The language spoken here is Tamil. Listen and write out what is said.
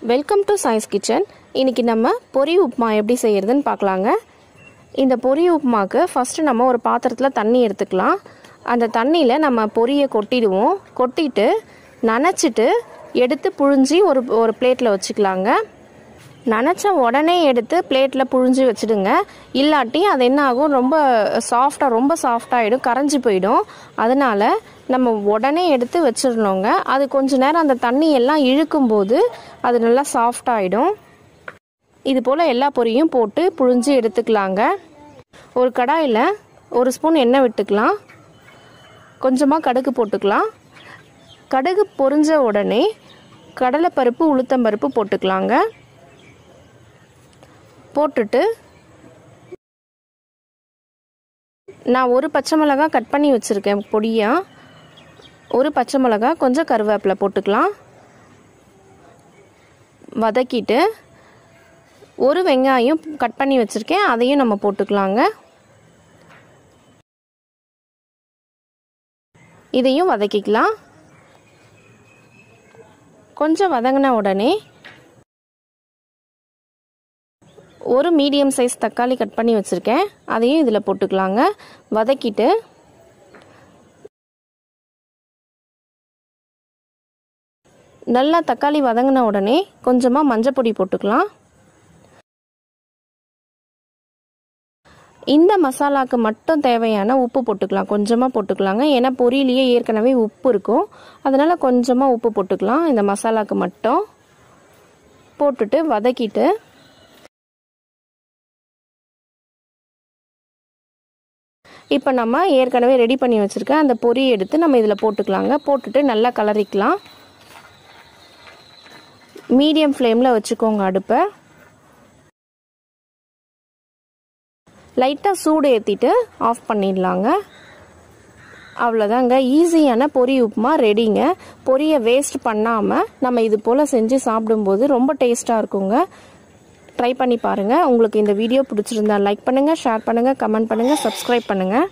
வெல்கம் டு சயின்ஸ் கிச்சன் இன்றைக்கி நம்ம பொரி உப்புமா எப்படி செய்கிறதுன்னு பார்க்கலாங்க. இந்த பொரி உப்புமாவுக்கு ஃபஸ்ட்டு நம்ம ஒரு பாத்திரத்தில் தண்ணி எடுத்துக்கலாம். அந்த தண்ணியில் நம்ம பொரியை கொட்டிடுவோம். கொட்டிட்டு நனைச்சிட்டு எடுத்து புழிஞ்சி ஒரு ஒரு பிளேட்டில் வச்சுக்கலாங்க. நினச்ச உடனே எடுத்து பிளேட்டில் புழிஞ்சு வச்சுடுங்க. இல்லாட்டி அது என்ன ஆகும்? ரொம்ப சாஃப்டாக ரொம்ப சாஃப்டாகிடும் கரைஞ்சி போயிடும். அதனால் நம்ம உடனே எடுத்து வச்சிடணுங்க. அது கொஞ்ச நேரம் அந்த தண்ணி எல்லாம் இழுக்கும் போது அது நல்லா சாஃப்டாகிடும் இது போல் எல்லா பொரியும் போட்டு புழிஞ்சு எடுத்துக்கலாங்க. ஒரு கடாயில் ஒரு ஸ்பூன் எண்ணெய் விட்டுக்கலாம். கொஞ்சமாக கடுகு போட்டுக்கலாம். கடுகு பொரிஞ்ச உடனே கடலைப்பருப்பு உளுத்தம்பருப்பு போட்டுக்கலாங்க. போட்டுட்டு நான் ஒரு பச்சை மிளகாய் கட் பண்ணி வச்சுருக்கேன் பொடியாக ஒரு பச்சை மிளகாய் கொஞ்சம் கருவேப்பிலை போட்டுக்கலாம். வதக்கிட்டு ஒரு வெங்காயம் கட் பண்ணி வச்சுருக்கேன் அதையும் நம்ம போட்டுக்கலாங்க. இதையும் வதக்கிக்கலாம். கொஞ்சம் வதங்கின உடனே ஒரு மீடியம் சைஸ் தக்காளி கட் பண்ணி வச்சுருக்கேன். அதையும் இதில் போட்டுக்கலாங்க. வதக்கிட்டு நல்லா தக்காளி வதங்கின உடனே கொஞ்சமாக மஞ்சப்பொடி போட்டுக்கலாம். இந்த மசாலாக்கு மட்டும் தேவையான உப்பு போட்டுக்கலாம். கொஞ்சமாக போட்டுக்கலாங்க. ஏன்னா பொரியிலேயே ஏற்கனவே உப்பு இருக்கும். அதனால் கொஞ்சமாக உப்பு போட்டுக்கலாம். இந்த மசாலாக்கு மட்டும். போட்டுட்டு வதக்கிட்டு இப்போ நம்ம ஏற்கனவே ரெடி பண்ணி வச்சுருக்க அந்த பொறி எடுத்து நம்ம இதில் போட்டுக்கலாங்க. போட்டுட்டு நல்லா கலரிக்கலாம். மீடியம் ஃப்ளேமில் வச்சுக்கோங்க அடுப்பை. லைட்டாக சூடு ஏற்றிட்டு ஆஃப் பண்ணிடலாங்க. அவ்வளோதாங்க ஈஸியான பொரி உப்புமா ரெடிங்க பொரியை வேஸ்ட் பண்ணாமல் நம்ம இது போல் செஞ்சு சாப்பிடும்போது ரொம்ப டேஸ்ட்டாக இருக்குங்க. ட்ரை பண்ணி பாருங்கள் உங்களுக்கு இந்த வீடியோ பிடிச்சிருந்தா லைக் பண்ணுங்கள் ஷேர் பண்ணுங்கள் கமெண்ட் பண்ணுங்கள் சப்ஸ்கிரைப் பண்ணுங்கள்